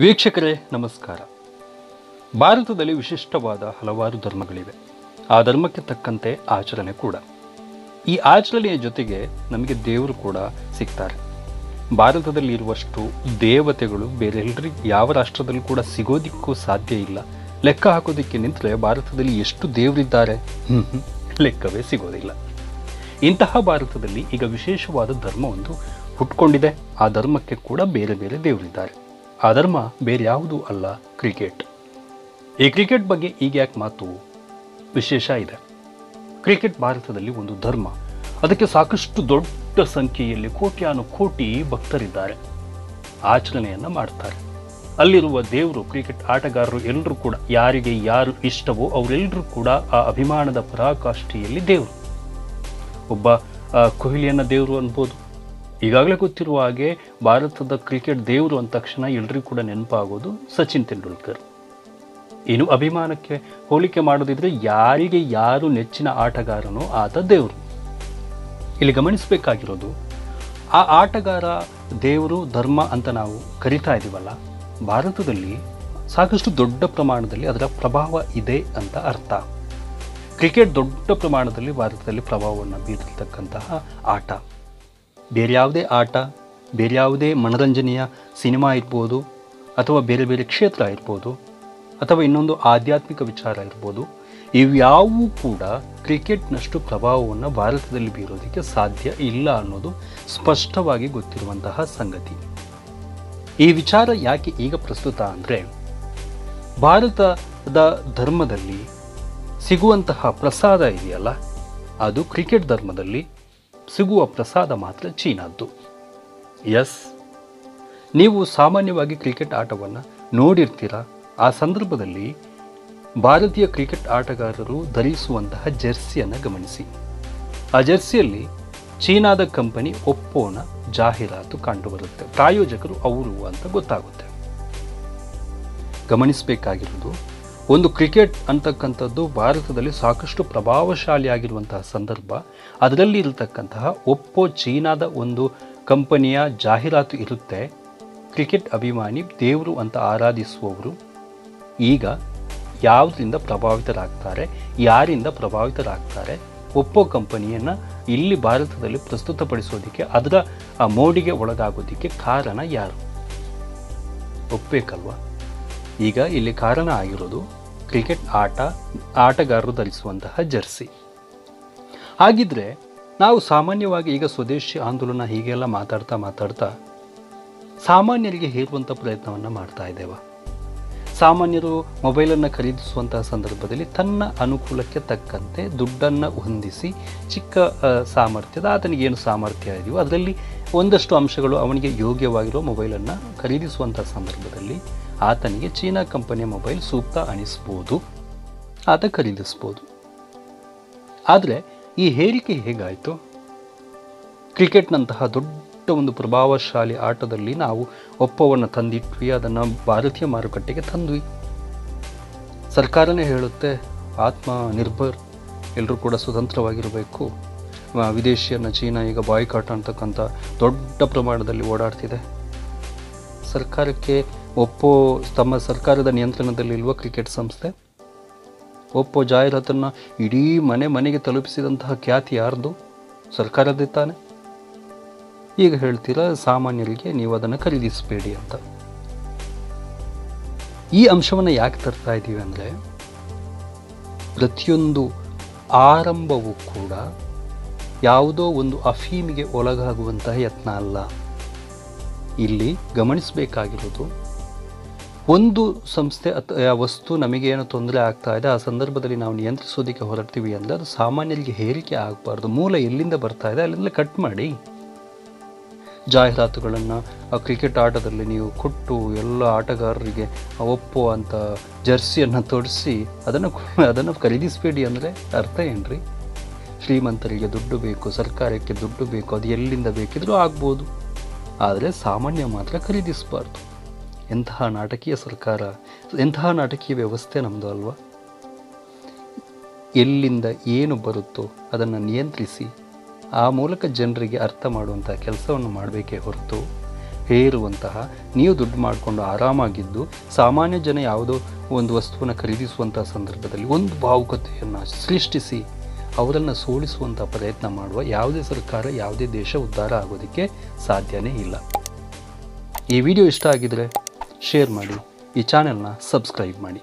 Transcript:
ವೀಕ್ಷಕರೇ, ನಮಸ್ಕಾರ. ಭಾರತದಲ್ಲಿ ವಿಶಿಷ್ಟವಾದ ಹಲವಾರು ಧರ್ಮಗಳಿವೆ. ಆ ಧರ್ಮಕ್ಕೆ ತಕ್ಕಂತೆ ಆಚರಣೆ ಕೂಡ. ಈ ಆಚರಣೆಯ ಜೊತೆಗೆ ನಮಗೆ ದೇವರು ಕೂಡ ಸಿಗ್ತಾರೆ. ಭಾರತದಲ್ಲಿ ಇರುವಷ್ಟು ದೇವತೆಗಳು ಬೇರೆ ಎಲ್ಲರಿಗೂ ಯಾವ ರಾಷ್ಟ್ರದಲ್ಲೂ ಕೂಡ ಸಿಗೋದಿಕ್ಕೂ ಸಾಧ್ಯ ಇಲ್ಲ. ಲೆಕ್ಕ ಹಾಕೋದಿಕ್ಕೆ ನಿಂತರೆ ಭಾರತದಲ್ಲಿ ಎಷ್ಟು ದೇವರಿದ್ದಾರೆ? ಲೆಕ್ಕವೇ ಸಿಗೋದಿಲ್ಲ. ಇಂತಹ ಭಾರತದಲ್ಲಿ ಈಗ ವಿಶೇಷವಾದ ಧರ್ಮವೊಂದು ಹುಟ್ಕೊಂಡಿದೆ. ಆ ಧರ್ಮಕ್ಕೆ ಕೂಡ ಬೇರೆ ಬೇರೆ ದೇವರಿದ್ದಾರೆ. ಆ ಧರ್ಮ ಬೇರೆ ಯಾವುದೂ ಅಲ್ಲ ಕ್ರಿಕೆಟ್. ಈ ಕ್ರಿಕೆಟ್ ಬಗ್ಗೆ ಈಗ ಯಾಕೆ ಮಾತು ವಿಶೇಷ ಇದೆ? ಕ್ರಿಕೆಟ್ ಭಾರತದಲ್ಲಿ ಒಂದು ಧರ್ಮ. ಅದಕ್ಕೆ ಸಾಕಷ್ಟು ದೊಡ್ಡ ಸಂಖ್ಯೆಯಲ್ಲಿ ಕೋಟ್ಯಾನು ಕೋಟಿ ಭಕ್ತರಿದ್ದಾರೆ. ಆಚರಣೆಯನ್ನು ಮಾಡ್ತಾರೆ. ಅಲ್ಲಿರುವ ದೇವರು, ಕ್ರಿಕೆಟ್ ಆಟಗಾರರು ಎಲ್ಲರೂ ಕೂಡ, ಯಾರಿಗೆ ಯಾರು ಇಷ್ಟವೋ ಅವರೆಲ್ಲರೂ ಕೂಡ ಆ ಅಭಿಮಾನದ ಪರಾಕಾಷ್ಠೆಯಲ್ಲಿ ದೇವರು. ಒಬ್ಬ ಕೊಹ್ಲಿಯನ್ನ ದೇವರು ಅನ್ಬೋದು ಈಗಾಗಲೇ ಗೊತ್ತಿರುವ ಹಾಗೆ ಭಾರತದ ಕ್ರಿಕೆಟ್ ದೇವರು ಅಂದ ತಕ್ಷಣ ಎಲ್ರಿಗೂ ಕೂಡ ನೆನಪಾಗೋದು ಸಚಿನ್ ತೆಂಡೂಲ್ಕರ್. ಇನ್ನು ಅಭಿಮಾನಕ್ಕೆ ಹೋಲಿಕೆ ಮಾಡೋದಿದ್ರೆ ಯಾರಿಗೆ ಯಾರು ನೆಚ್ಚಿನ ಆಟಗಾರನೋ ಆತ ದೇವರು. ಇಲ್ಲಿ ಗಮನಿಸಬೇಕಾಗಿರೋದು, ಆ ಆಟಗಾರ ದೇವರು, ಧರ್ಮ ಅಂತ ನಾವು ಕರಿತಾ ಇದ್ದೀವಲ್ಲ ಭಾರತದಲ್ಲಿ ಸಾಕಷ್ಟು ದೊಡ್ಡ ಪ್ರಮಾಣದಲ್ಲಿ ಅದರ ಪ್ರಭಾವ ಇದೆ ಅಂತ ಅರ್ಥ. ಕ್ರಿಕೆಟ್ ದೊಡ್ಡ ಪ್ರಮಾಣದಲ್ಲಿ ಭಾರತದಲ್ಲಿ ಪ್ರಭಾವವನ್ನು ಬೀರ್ತಕ್ಕಂತಹ ಆಟ. ಬೇರೆ ಯಾವುದೇ ಆಟ, ಬೇರೆ ಯಾವುದೇ ಮನರಂಜನೆಯ ಸಿನಿಮಾ ಇರ್ಬೋದು ಅಥವಾ ಬೇರೆ ಬೇರೆ ಕ್ಷೇತ್ರ ಇರ್ಬೋದು ಅಥವಾ ಇನ್ನೊಂದು ಆಧ್ಯಾತ್ಮಿಕ ವಿಚಾರ ಇರ್ಬೋದು, ಇವ್ಯಾವೂ ಕೂಡ ಕ್ರಿಕೆಟ್ನಷ್ಟು ಪ್ರಭಾವವನ್ನು ಭಾರತದಲ್ಲಿ ಬೀರೋದಕ್ಕೆ ಸಾಧ್ಯ ಇಲ್ಲ ಅನ್ನೋದು ಸ್ಪಷ್ಟವಾಗಿ ಗೊತ್ತಿರುವಂತಹ ಸಂಗತಿ. ಈ ವಿಚಾರ ಯಾಕೆ ಈಗ ಪ್ರಸ್ತುತ ಅಂದರೆ, ಭಾರತದ ಧರ್ಮದಲ್ಲಿ ಸಿಗುವಂತಹ ಪ್ರಸಾದ ಇದೆಯಲ್ಲ, ಅದು ಕ್ರಿಕೆಟ್ ಧರ್ಮದಲ್ಲಿ ಸಿಗುವ ಪ್ರಸಾದ ಮಾತ್ರ ಚೀನಾದ್ದು. ಎಸ್ ನೀವು ಸಾಮಾನ್ಯವಾಗಿ ಕ್ರಿಕೆಟ್ ಆಟವನ್ನು ನೋಡಿರ್ತೀರ? ಆ ಸಂದರ್ಭದಲ್ಲಿ ಭಾರತೀಯ ಕ್ರಿಕೆಟ್ ಆಟಗಾರರು ಧರಿಸುವಂತಹ ಜೆರ್ಸಿಯನ್ನು ಗಮನಿಸಿ. ಆ ಜೆರ್ಸಿಯಲ್ಲಿ ಚೀನಾದ ಕಂಪನಿ ಒಪ್ಪೋನ ಜಾಹೀರಾತು ಕಂಡುಬರುತ್ತೆ. ಪ್ರಾಯೋಜಕರು ಅವರು ಅಂತ ಗೊತ್ತಾಗುತ್ತೆ. ಗಮನಿಸಬೇಕಾಗಿರೋದು ಒಂದು ಕ್ರಿಕೆಟ್ ಅಂತಕ್ಕಂಥದ್ದು ಭಾರತದಲ್ಲಿ ಸಾಕಷ್ಟು ಪ್ರಭಾವಶಾಲಿಯಾಗಿರುವಂತಹ ಸಂದರ್ಭ. ಅದರಲ್ಲಿ ಇರತಕ್ಕಂತಹ ಒಪ್ಪೋ ಚೀನಾದ ಒಂದು ಕಂಪನಿಯ ಜಾಹೀರಾತು ಇರುತ್ತೆ. ಕ್ರಿಕೆಟ್ ಅಭಿಮಾನಿ ದೇವರು ಅಂತ ಆರಾಧಿಸುವವರು. ಈಗ ಯಾವುದರಿಂದ ಪ್ರಭಾವಿತರಾಗ್ತಾರೆ, ಯಾರಿಂದ ಪ್ರಭಾವಿತರಾಗ್ತಾರೆ, ಒಪ್ಪೋ ಕಂಪನಿಯನ್ನು ಇಲ್ಲಿ ಭಾರತದಲ್ಲಿ ಪ್ರಸ್ತುತಪಡಿಸೋದಕ್ಕೆ, ಅದರ ಮೋಡಿಗೆ ಒಳಗಾಗೋದಕ್ಕೆ ಕಾರಣ ಯಾರು? ಒಪ್ಪಬೇಕಲ್ವಾ ಈಗ ಇಲ್ಲಿ ಕಾರಣ ಆಗಿರೋದು ಕ್ರಿಕೆಟ್ ಆಟ, ಆಟಗಾರರು ಧರಿಸುವಂತಹ ಜರ್ಸಿ. ಹಾಗಿದ್ರೆ ನಾವು ಸಾಮಾನ್ಯವಾಗಿ ಈಗ ಸ್ವದೇಶಿ ಆಂದೋಲನ ಹೀಗೆಲ್ಲ ಮಾತಾಡ್ತಾ ಮಾತಾಡ್ತಾ ಸಾಮಾನ್ಯರಿಗೆ ಹೇರುವಂಥ ಪ್ರಯತ್ನವನ್ನು ಮಾಡ್ತಾ ಇದ್ದೇವೆ. ಸಾಮಾನ್ಯರು ಮೊಬೈಲನ್ನು ಖರೀದಿಸುವಂತಹ ಸಂದರ್ಭದಲ್ಲಿ ತನ್ನ ಅನುಕೂಲಕ್ಕೆ ತಕ್ಕಂತೆ ದುಡ್ಡನ್ನು ಹೊಂದಿಸಿ ಚಿಕ್ಕ ಸಾಮರ್ಥ್ಯದ ಆತನಿಗೇನು ಸಾಮರ್ಥ್ಯ ಇದೆಯೋ ಅದರಲ್ಲಿ ಒಂದಷ್ಟು ಅಂಶಗಳು ಅವನಿಗೆ ಯೋಗ್ಯವಾಗಿರೋ ಮೊಬೈಲನ್ನು ಖರೀದಿಸುವಂಥ ಸಂದರ್ಭದಲ್ಲಿ ಆತನಿಗೆ ಚೀನಾ ಕಂಪನಿಯ ಮೊಬೈಲ್ ಸೂಕ್ತ ಅನಿಸ್ಬೋದು, ಆತ ಖರೀದಿಸ್ಬೋದು. ಆದರೆ ಈ ಹೇರಿಕೆ ಹೇಗಾಯಿತು? ಕ್ರಿಕೆಟ್ನಂತಹ ದೊಡ್ಡ ಒಂದು ಪ್ರಭಾವಶಾಲಿ ಆಟದಲ್ಲಿ ನಾವು ಒಪ್ಪವನ್ನು ತಂದಿಟ್ವಿ, ಅದನ್ನು ಭಾರತೀಯ ಮಾರುಕಟ್ಟೆಗೆ ತಂದ್ವಿ. ಸರ್ಕಾರನೇ ಹೇಳುತ್ತೆ ಆತ್ಮ ನಿರ್ಭರ್ ಎಲ್ಲರೂ ಕೂಡ ಸ್ವತಂತ್ರವಾಗಿರಬೇಕು. ವಿದೇಶಿಯನ್ನ ಚೀನಾ ಈಗ ಬಾಯ್ಕಾಟ್ ಅಂತಕ್ಕಂಥ ದೊಡ್ಡ ಪ್ರಮಾಣದಲ್ಲಿ ಓಡಾಡ್ತಿದೆ. ಸರ್ಕಾರಕ್ಕೆ ಒಪ್ಪೋ ತಮ್ಮ ಸರ್ಕಾರದ ನಿಯಂತ್ರಣದಲ್ಲಿರುವ ಕ್ರಿಕೆಟ್ ಸಂಸ್ಥೆ. ಒಪ್ಪೋ ಜಾಹೀರಾತನ್ನು ಇಡೀ ಮನೆ ಮನೆಗೆ ತಲುಪಿಸಿದಂತಹ ಖ್ಯಾತಿ ಯಾರ್ದು? ಸರ್ಕಾರದೇ ತಾನೆ ಈಗ ಹೇಳ್ತೀರಾ, ಸಾಮಾನ್ಯರಿಗೆ ನೀವು ಅದನ್ನು ಖರೀದಿಸಬೇಡಿ ಅಂತ. ಈ ಅಂಶವನ್ನು ಯಾಕೆ ತರ್ತಾ ಇದ್ದೀವಿ ಅಂದರೆ, ಪ್ರತಿಯೊಂದು ಆರಂಭವೂ ಕೂಡ ಯಾವುದೋ ಒಂದು ಅಫೀಮಿಗೆ ಒಳಗಾಗುವಂತಹ ಯತ್ನ ಅಲ್ಲ. ಇಲ್ಲಿ ಗಮನಿಸಬೇಕಾಗಿರೋದು ಒಂದು ಸಂಸ್ಥೆ ಅಥವಾ ವಸ್ತು ನಮಗೆ ಏನೋ ತೊಂದರೆ ಆಗ್ತಾ ಇದೆ, ಆ ಸಂದರ್ಭದಲ್ಲಿ ನಾವು ನಿಯಂತ್ರಿಸೋದಕ್ಕೆ ಹೊರಡ್ತೀವಿ ಅಂದರೆ ಅದು ಸಾಮಾನ್ಯರಿಗೆ ಹೇರಿಕೆ ಆಗಬಾರ್ದು. ಮೂಲ ಎಲ್ಲಿಂದ ಬರ್ತಾ ಇದೆ ಅಲ್ಲಿಂದ ಕಟ್ ಮಾಡಿ. ಜಾಹೀರಾತುಗಳನ್ನು ಕ್ರಿಕೆಟ್ ಆಟದಲ್ಲಿ ನೀವು ಕೊಟ್ಟು ಎಲ್ಲ ಆಟಗಾರರಿಗೆ ಒಪ್ಪೋ ಅಂತ ಜರ್ಸಿಯನ್ನು ತೊಡಿಸಿ, ಅದನ್ನು ಅದನ್ನು ಖರೀದಿಸಬೇಡಿ ಅಂದರೆ ಅರ್ಥ ಏನ್ರಿ? ಶ್ರೀಮಂತರಿಗೆ ದುಡ್ಡು ಬೇಕು, ಸರ್ಕಾರಕ್ಕೆ ದುಡ್ಡು ಬೇಕು, ಅದು ಎಲ್ಲಿಂದ ಬೇಕಿದ್ರೂ ಆಗ್ಬೋದು. ಆದರೆ ಸಾಮಾನ್ಯ ಮಾತ್ರ ಖರೀದಿಸಬಾರ್ದು. ಎಂತಹ ನಾಟಕೀಯ ಸರ್ಕಾರ, ಎಂತಹ ನಾಟಕೀಯ ವ್ಯವಸ್ಥೆ ನಮ್ಮದು ಅಲ್ವಾ? ಎಲ್ಲಿಂದ ಏನು ಬರುತ್ತೋ ಅದನ್ನು ನಿಯಂತ್ರಿಸಿ ಆ ಮೂಲಕ ಜನರಿಗೆ ಅರ್ಥ ಮಾಡುವಂಥ ಕೆಲಸವನ್ನು ಮಾಡಬೇಕೇ ಹೊರತು ಹೇರುವಂತಹ, ನೀವು ದುಡ್ಡು ಮಾಡಿಕೊಂಡು ಆರಾಮಾಗಿದ್ದು ಸಾಮಾನ್ಯ ಜನ ಯಾವುದೋ ಒಂದು ವಸ್ತುವನ್ನು ಖರೀದಿಸುವಂಥ ಸಂದರ್ಭದಲ್ಲಿ ಒಂದು ಭಾವುಕತೆಯನ್ನು ಸೃಷ್ಟಿಸಿ ಅವರನ್ನು ಸೋಲಿಸುವಂಥ ಪ್ರಯತ್ನ ಮಾಡುವ ಯಾವುದೇ ಸರ್ಕಾರ, ಯಾವುದೇ ದೇಶ ಉದ್ಧಾರ ಆಗೋದಕ್ಕೆ ಸಾಧ್ಯನೇ ಇಲ್ಲ. ಈ ವಿಡಿಯೋ ಇಷ್ಟ ಆಗಿದರೆ ಶೇರ್ ಮಾಡಿ ಈ ಚಾನೆಲ್ನ ಸಬ್ಸ್ಕ್ರೈಬ್ ಮಾಡಿ.